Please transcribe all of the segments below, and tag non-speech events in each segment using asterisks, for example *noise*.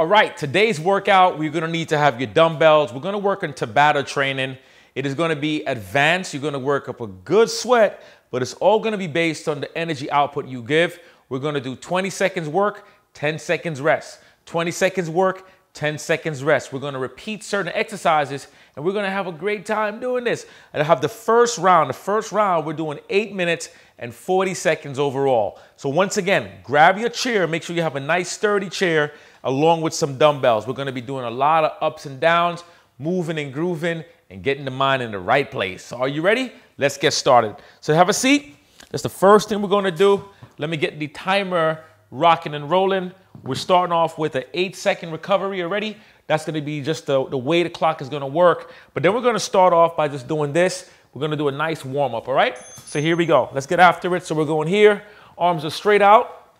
All right, today's workout, we're gonna need to have your dumbbells. We're gonna work on Tabata training. It is gonna be advanced. You're gonna work up a good sweat, but it's all gonna be based on the energy output you give. We're gonna do 20 seconds work, 10 seconds rest. 20 seconds work, 10 seconds rest. We're gonna repeat certain exercises and we're gonna have a great time doing this. And I have the first round. The first round, we're doing eight minutes and 40 seconds overall. So once again, grab your chair, make sure you have a nice sturdy chair along with some dumbbells. We're gonna be doing a lot of ups and downs, moving and grooving and getting the mind in the right place. So are you ready? Let's get started. So have a seat. That's the first thing we're gonna do. Let me get the timer rocking and rolling. We're starting off with an eight second recovery already. That's gonna be just the, the way the clock is gonna work. But then we're gonna start off by just doing this. We're gonna do a nice warm up, all right? So here we go. Let's get after it. So we're going here. Arms are straight out.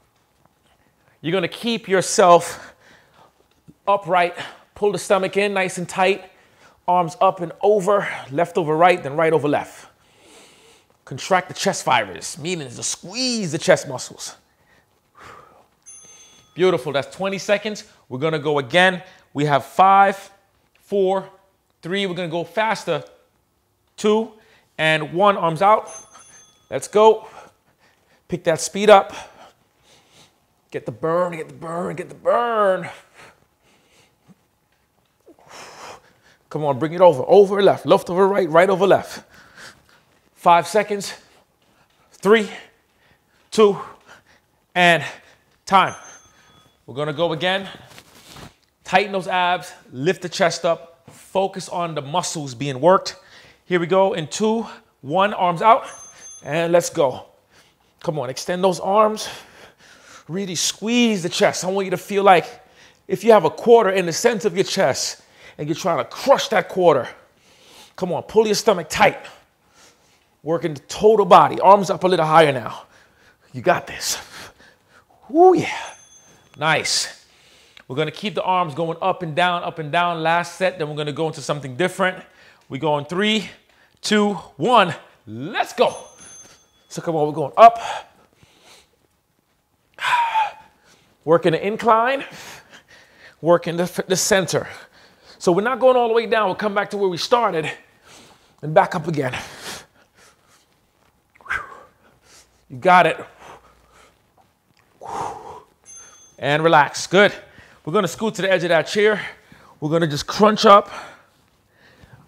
You're gonna keep yourself upright. Pull the stomach in nice and tight. Arms up and over, left over right, then right over left. Contract the chest fibers, meaning to squeeze the chest muscles. Beautiful, that's 20 seconds. We're gonna go again. We have five, four, three. We're gonna go faster. Two, and one, arms out. Let's go. Pick that speed up. Get the burn, get the burn, get the burn. Come on, bring it over. Over left, left over right, right over left. Five seconds. Three, two, and time. We're gonna go again. Tighten those abs, lift the chest up, focus on the muscles being worked. Here we go in two, one, arms out, and let's go. Come on, extend those arms. Really squeeze the chest. I want you to feel like if you have a quarter in the center of your chest and you're trying to crush that quarter, come on, pull your stomach tight. Working the total body. Arms up a little higher now. You got this. Ooh, yeah. Nice. We're gonna keep the arms going up and down, up and down. Last set, then we're gonna go into something different. We go in three, two, one. Let's go. So come on, we're going up. *sighs* Working the incline, working the, the center. So we're not going all the way down. We'll come back to where we started and back up again. You got it and relax. Good. We're gonna scoot to the edge of that chair. We're gonna just crunch up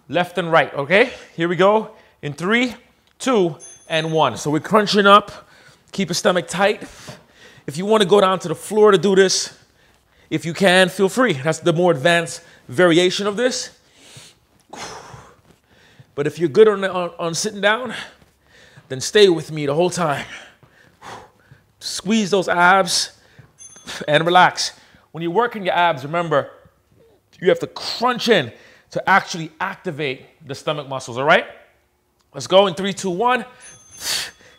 left and right, okay? Here we go. In three, two, and one. So we're crunching up. Keep your stomach tight. If you wanna go down to the floor to do this, if you can, feel free. That's the more advanced variation of this. But if you're good on, on, on sitting down, then stay with me the whole time. Squeeze those abs and relax. When you're working your abs, remember, you have to crunch in to actually activate the stomach muscles, all right? Let's go in three, two, one.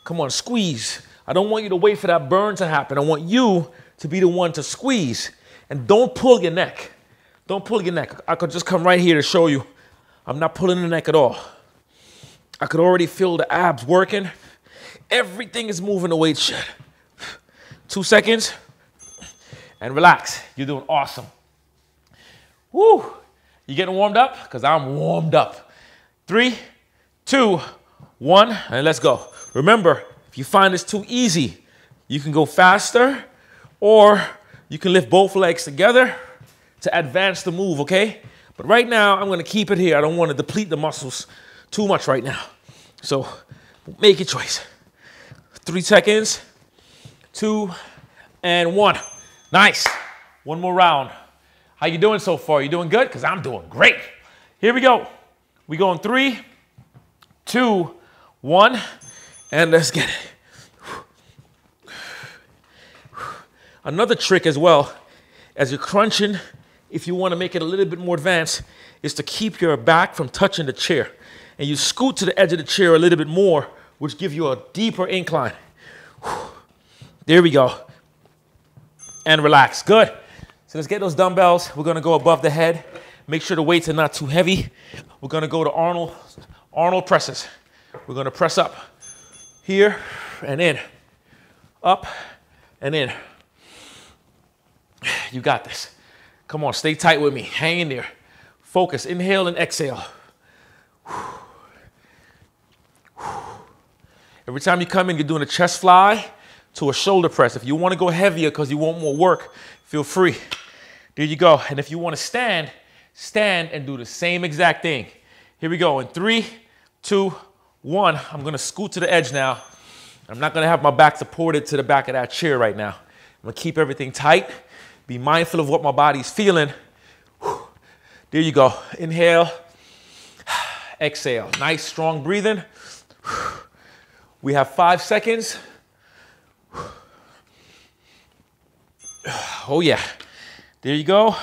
Come on, squeeze. I don't want you to wait for that burn to happen. I want you to be the one to squeeze. And don't pull your neck. Don't pull your neck. I could just come right here to show you. I'm not pulling the neck at all. I could already feel the abs working. Everything is moving the it. Two seconds and relax. You're doing awesome. Woo! You getting warmed up? Because I'm warmed up. Three, two, one, and let's go. Remember, if you find this too easy, you can go faster or you can lift both legs together to advance the move, okay? But right now, I'm gonna keep it here. I don't wanna deplete the muscles too much right now. So make your choice. Three seconds, two, and one. Nice. One more round. How you doing so far? You doing good? Because I'm doing great. Here we go. We go in three, two, one, and let's get it. Another trick as well, as you're crunching, if you want to make it a little bit more advanced, is to keep your back from touching the chair. And you scoot to the edge of the chair a little bit more, which gives you a deeper incline. There we go and relax. Good. So let's get those dumbbells. We're gonna go above the head. Make sure the weights are not too heavy. We're gonna go to Arnold, Arnold presses. We're gonna press up here and in, up and in. You got this. Come on, stay tight with me. Hang in there. Focus. Inhale and exhale. Every time you come in, you're doing a chest fly to a shoulder press. If you want to go heavier because you want more work, feel free. There you go. And if you want to stand, stand and do the same exact thing. Here we go. In three, two, one. I'm going to scoot to the edge now. I'm not going to have my back supported to the back of that chair right now. I'm going to keep everything tight. Be mindful of what my body's feeling. There you go. Inhale, *sighs* exhale. Nice, strong breathing. We have five seconds. *sighs* Oh, yeah. There you go.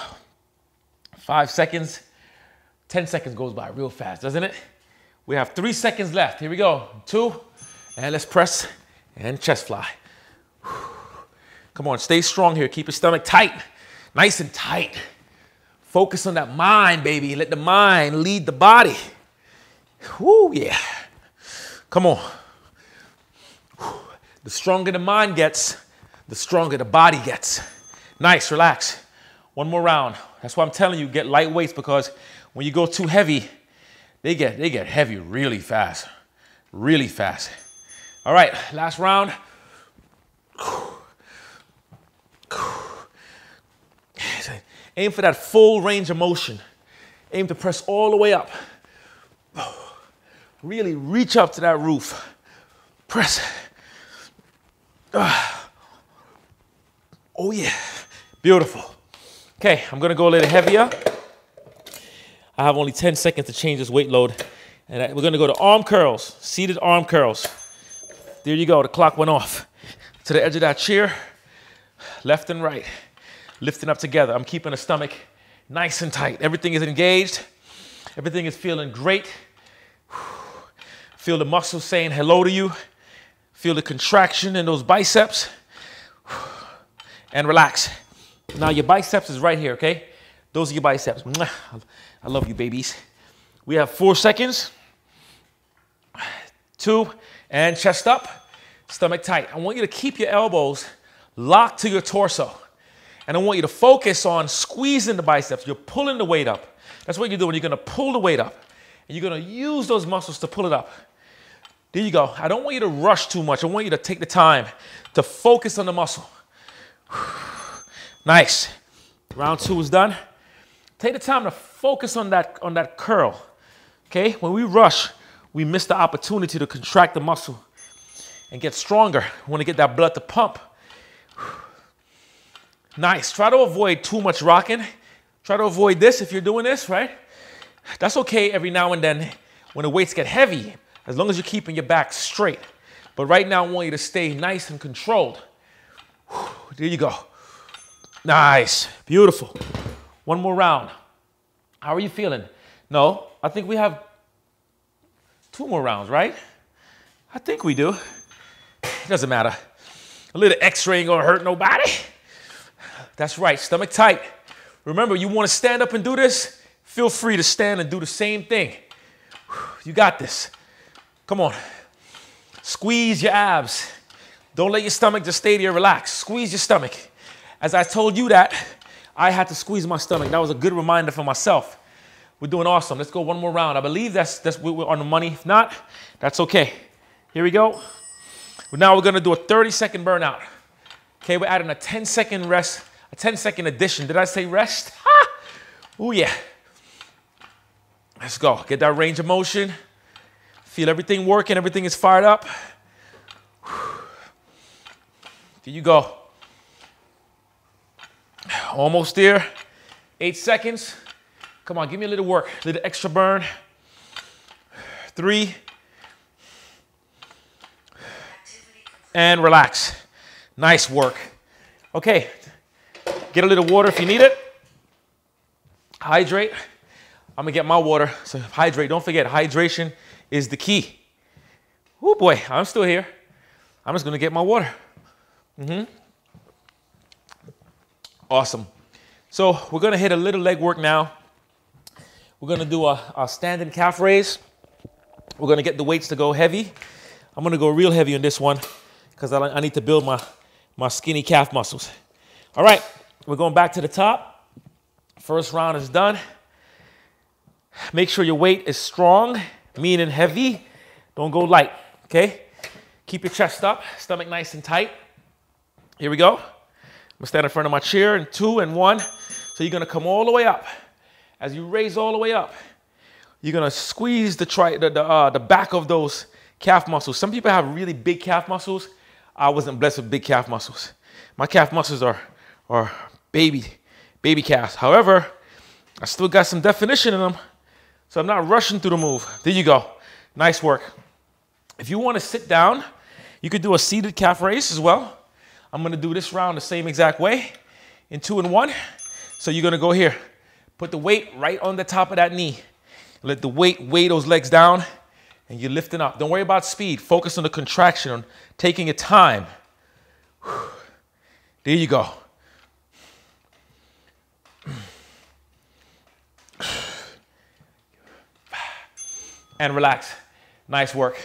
Five seconds. 10 seconds goes by real fast, doesn't it? We have three seconds left. Here we go. Two. And let's press and chest fly. Come on, stay strong here. Keep your stomach tight, nice and tight. Focus on that mind, baby. Let the mind lead the body. Whoo, yeah. Come on. The stronger the mind gets, the stronger the body gets. Nice, relax. One more round. That's why I'm telling you, get light weights because when you go too heavy, they get, they get heavy really fast. Really fast. All right, last round. Aim for that full range of motion. Aim to press all the way up. *sighs* Really reach up to that roof. Press. *sighs* Oh yeah, beautiful. Okay, I'm gonna go a little heavier. I have only 10 seconds to change this weight load. And we're gonna go to arm curls, seated arm curls. There you go, the clock went off. To the edge of that chair, left and right, lifting up together. I'm keeping the stomach nice and tight. Everything is engaged. Everything is feeling great. Feel the muscles saying hello to you. Feel the contraction in those biceps. And relax. Now your biceps is right here, okay? Those are your biceps. I love you, babies. We have four seconds. Two, and chest up, stomach tight. I want you to keep your elbows locked to your torso. And I want you to focus on squeezing the biceps. You're pulling the weight up. That's what you're doing. You're gonna pull the weight up. And you're gonna use those muscles to pull it up. There you go. I don't want you to rush too much. I want you to take the time to focus on the muscle. *sighs* Nice. Round two is done. Take the time to focus on that, on that curl. Okay? When we rush, we miss the opportunity to contract the muscle and get stronger. We want to get that blood to pump. Nice. Try to avoid too much rocking. Try to avoid this if you're doing this, right? That's okay every now and then when the weights get heavy as long as you're keeping your back straight. But right now, I want you to stay nice and controlled. There you go. Nice. Beautiful. One more round. How are you feeling? No, I think we have two more rounds, right? I think we do. It doesn't matter. A little x-ray ain't gonna hurt nobody. That's right, stomach tight. Remember, you wanna stand up and do this? Feel free to stand and do the same thing. You got this. Come on. Squeeze your abs. Don't let your stomach just stay there, relax. Squeeze your stomach. As I told you that, I had to squeeze my stomach. That was a good reminder for myself. We're doing awesome. Let's go one more round. I believe that's, that's we're on the money. If not, that's okay. Here we go. Now we're gonna do a 30 second burnout. Okay, we're adding a 10 second rest, a 10 second addition. Did I say rest? Oh yeah. Let's go. Get that range of motion. Feel everything working, everything is fired up. Here you go. Almost there. Eight seconds. Come on, give me a little work, a little extra burn. Three. And relax. Nice work. Okay, get a little water if you need it. Hydrate. I'm gonna get my water. So hydrate. Don't forget, hydration is the key. Oh boy, I'm still here. I'm just gonna get my water. Mm-hmm. Awesome. So we're gonna hit a little leg work now. We're gonna do a, a standing calf raise. We're gonna get the weights to go heavy. I'm gonna go real heavy on this one because I, I need to build my, my skinny calf muscles. All right, we're going back to the top. First round is done. Make sure your weight is strong, meaning heavy. Don't go light, okay? Keep your chest up, stomach nice and tight. Here we go. I'm gonna stand in front of my chair in two and one. So you're gonna come all the way up. As you raise all the way up, you're gonna squeeze the, tri- the, the, uh, the back of those calf muscles. Some people have really big calf muscles. I wasn't blessed with big calf muscles. My calf muscles are, are baby, baby calves. However, I still got some definition in them. So I'm not rushing through the move. There you go. Nice work. If you want to sit down, you could do a seated calf raise as well. I'm going to do this round the same exact way in two and one. So you're going to go here. Put the weight right on the top of that knee. Let the weight weigh those legs down and you're lifting up. Don't worry about speed. Focus on the contraction, on taking your time. There you go. And relax. Nice work.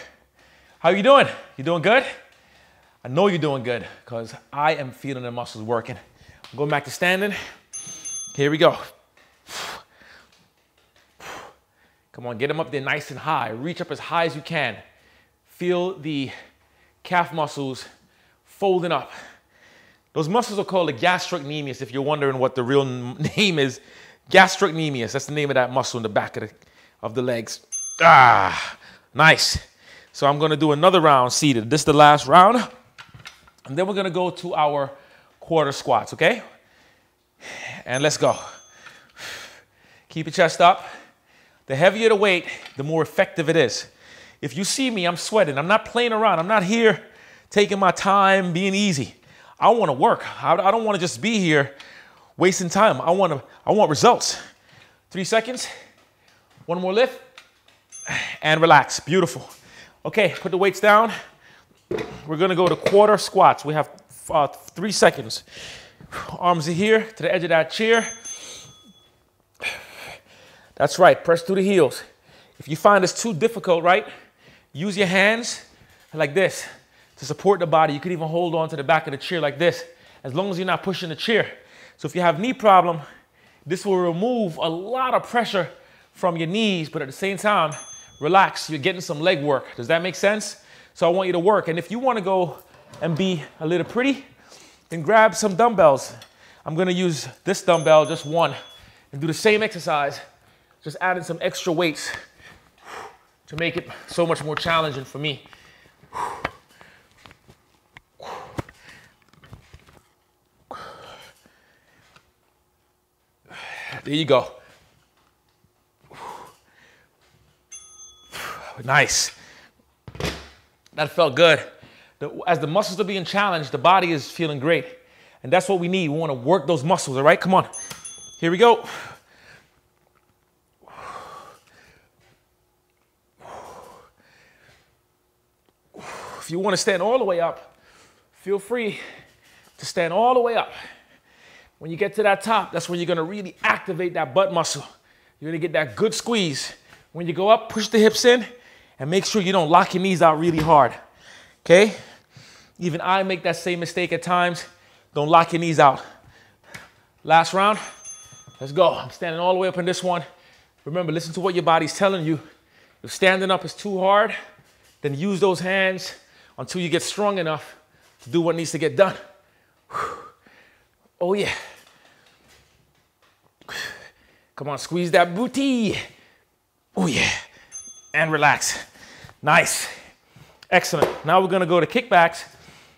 How are you doing? You doing good? I know you're doing good because I am feeling the muscles working. I'm going back to standing. Here we go. Come on, get them up there nice and high. Reach up as high as you can. Feel the calf muscles folding up. Those muscles are called the gastrocnemius, if you're wondering what the real *laughs* name is. Gastrocnemius, that's the name of that muscle in the back of the, of the legs. Ah, nice. So I'm gonna do another round seated. This is the last round. And then we're gonna go to our quarter squats, okay? And let's go. Keep your chest up. The heavier the weight, the more effective it is. If you see me, I'm sweating. I'm not playing around. I'm not here taking my time, being easy. I want to work. I, don't want to just be here wasting time. I want to. I want results. Three seconds. One more lift, and relax. Beautiful. Okay, put the weights down. We're gonna go to quarter squats. We have uh, three seconds. Arms are here to the edge of that chair. That's right, press through the heels. If you find this too difficult, right, use your hands like this to support the body. You could even hold on to the back of the chair like this, as long as you're not pushing the chair. So if you have knee problem, this will remove a lot of pressure from your knees, but at the same time, relax. You're getting some leg work. Does that make sense? So I want you to work. And if you want to go and be a little pretty, then grab some dumbbells. I'm going to use this dumbbell, just one, and do the same exercise just adding some extra weights to make it so much more challenging for me. There you go. Nice. That felt good. As the muscles are being challenged, the body is feeling great. And that's what we need. We want to work those muscles, all right? Come on. Here we go. If you want to stand all the way up, feel free to stand all the way up. When you get to that top, that's when you're going to really activate that butt muscle. You're going to get that good squeeze. When you go up, push the hips in and make sure you don't lock your knees out really hard. Okay? Even I make that same mistake at times. Don't lock your knees out. Last round. Let's go. I'm standing all the way up in this one. Remember, listen to what your body's telling you. If standing up is too hard, then use those hands until you get strong enough to do what needs to get done. Oh, yeah. Come on, squeeze that booty. Oh, yeah. And relax. Nice. Excellent. Now we're gonna go to kickbacks.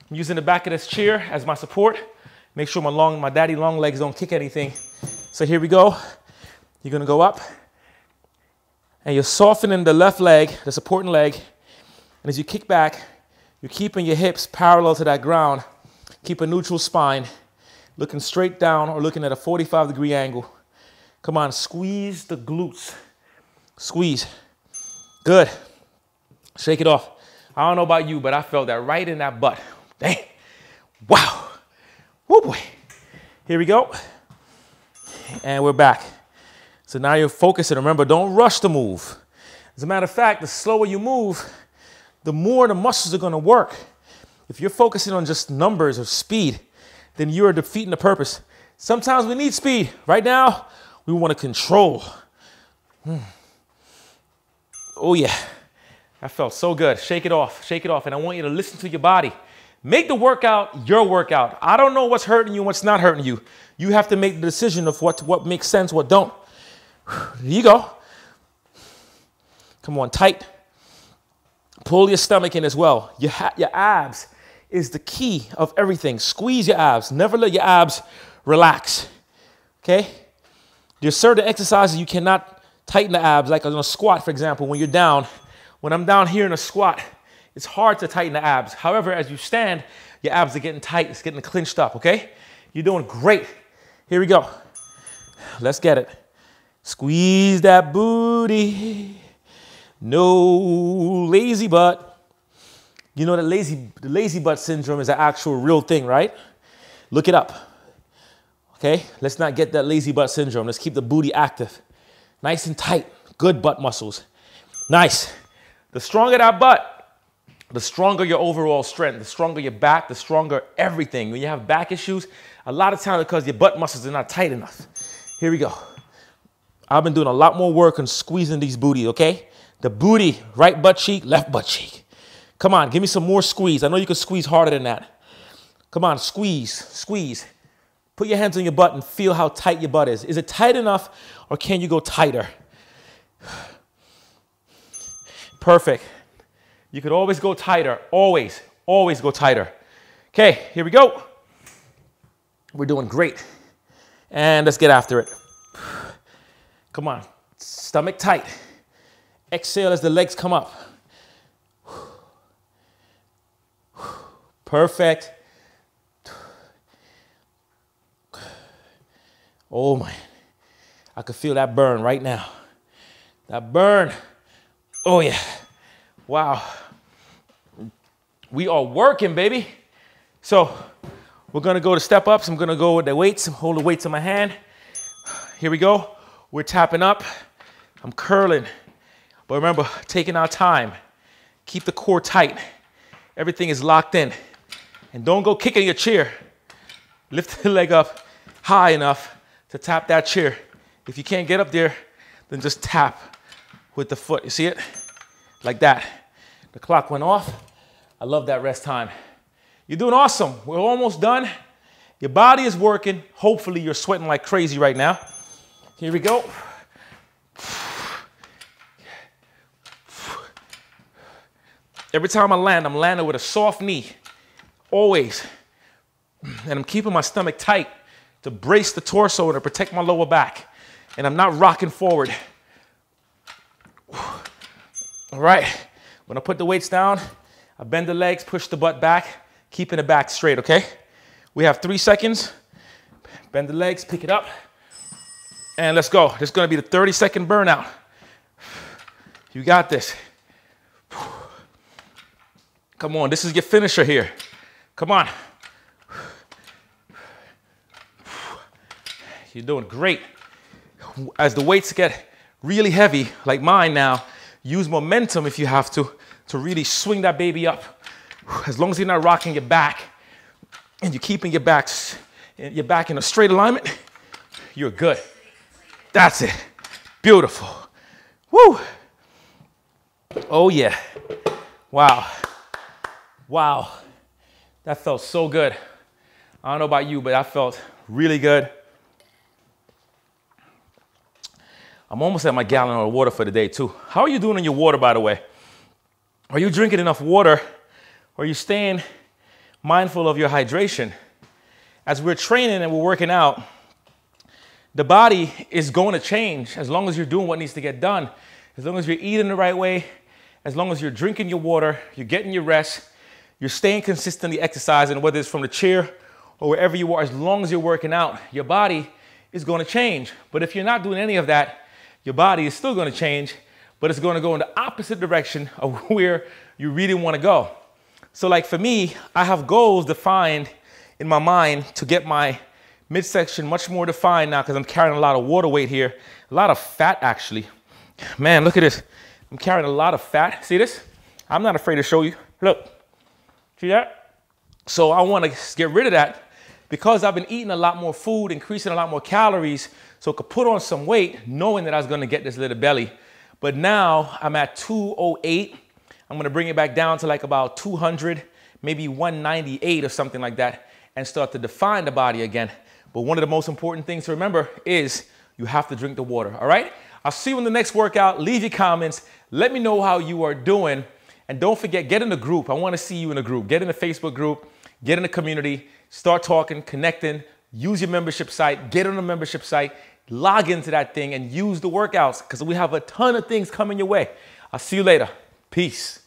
I'm using the back of this chair as my support. Make sure my long, my daddy long legs don't kick anything. So here we go. You're gonna go up and you're softening the left leg, the supporting leg. And as you kick back, you're keeping your hips parallel to that ground. Keep a neutral spine, looking straight down or looking at a 45 degree angle. Come on, squeeze the glutes. Squeeze. Good. Shake it off. I don't know about you, but I felt that right in that butt. Dang. Wow. Oh boy. Here we go. And we're back. So now you're focusing. Remember, don't rush the move. As a matter of fact, the slower you move, the more the muscles are gonna work. If you're focusing on just numbers or speed, then you are defeating the purpose. Sometimes we need speed. Right now, We want to control. Hmm. Oh, yeah. That felt so good. Shake it off, shake it off. And I want you to listen to your body. Make the workout your workout. I don't know what's hurting you what's not hurting you. You have to make the decision of what, what makes sense, what don't. *sighs* There you go. Come on, tight. Pull your stomach in as well. Your, your abs is the key of everything. Squeeze your abs. Never let your abs relax. Okay? There's certain exercises you cannot tighten the abs, like on a squat, for example, when you're down. When I'm down here in a squat, it's hard to tighten the abs. However, as you stand, your abs are getting tight, it's getting clinched up, okay? You're doing great. Here we go. Let's get it. Squeeze that booty. No lazy butt. You know that lazy, the lazy butt syndrome is an actual real thing, right? Look it up. Okay, let's not get that lazy butt syndrome. Let's keep the booty active. Nice and tight. Good butt muscles. Nice. The stronger that butt, the stronger your overall strength, the stronger your back, the stronger everything. When you have back issues, a lot of times because your butt muscles are not tight enough. Here we go. I've been doing a lot more work on squeezing these booties, okay? The booty, right butt cheek, left butt cheek. Come on, give me some more squeeze. I know you can squeeze harder than that. Come on, squeeze, squeeze. Put your hands on your butt and feel how tight your butt is. Is it tight enough or can you go tighter? Perfect. You could always go tighter. Always, always go tighter. Okay, here we go. We're doing great. And let's get after it. Come on, stomach tight. Exhale as the legs come up. Perfect. Oh my, I could feel that burn right now. That burn. Oh yeah. Wow. We are working, baby. So we're gonna go to step ups. I'm gonna go with the weights, hold the weights in my hand. Here we go. We're tapping up. I'm curling. But remember, taking our time. Keep the core tight. Everything is locked in. And don't go kicking your chair. Lift the leg up high enough to tap that chair. If you can't get up there, then just tap with the foot. You see it? Like that. The clock went off. I love that rest time. You're doing awesome. We're almost done. Your body is working. Hopefully, you're sweating like crazy right now. Here we go. Every time I land, I'm landing with a soft knee always. And I'm keeping my stomach tight to brace the torso and to protect my lower back. And I'm not rocking forward. All right, when I put the weights down, I bend the legs, push the butt back, keeping the back straight, okay? We have three seconds. Bend the legs, pick it up, and let's go. This is gonna be the 30 second burnout. You got this. Come on, this is your finisher here. Come on. You're doing great. As the weights get really heavy, like mine now, use momentum if you have to, to really swing that baby up. As long as you're not rocking your back and you're keeping your back, your back in a straight alignment, you're good. That's it. Beautiful. Woo. Oh yeah. Wow. Wow. That felt so good. I don't know about you, but I felt really good. I'm almost at my gallon of water for the day, too. How are you doing in your water, by the way? Are you drinking enough water? Are you staying mindful of your hydration? As we're training and we're working out, the body is going to change as long as you're doing what needs to get done. As long as you're eating the right way, as long as you're drinking your water, you're getting your rest, you're staying consistently exercising, whether it's from the chair or wherever you are, as long as you're working out, your body is going to change. But if you're not doing any of that, your body is still going to change, but it's going to go in the opposite direction of *laughs* where you really want to go. So, like for me, I have goals defined in my mind to get my midsection much more defined now because I'm carrying a lot of water weight here, a lot of fat actually. Man, look at this. I'm carrying a lot of fat. See this? I'm not afraid to show you. Look. See that? So I want to get rid of that because I've been eating a lot more food, increasing a lot more calories So I could put on some weight knowing that I was gonna get this little belly. But now I'm at 208. I'm gonna bring it back down to like about 200, maybe 198 or something like that, and start to define the body again. But one of the most important things to remember is you have to drink the water, all right? I'll see you in the next workout. Leave your comments. Let me know how you are doing. And don't forget, get in the group. I wanna see you in the group. Get in the Facebook group, get in the community, start talking, connecting, use your membership site, get on the membership site, log into that thing and use the workouts because we have a ton of things coming your way. I'll see you later. Peace.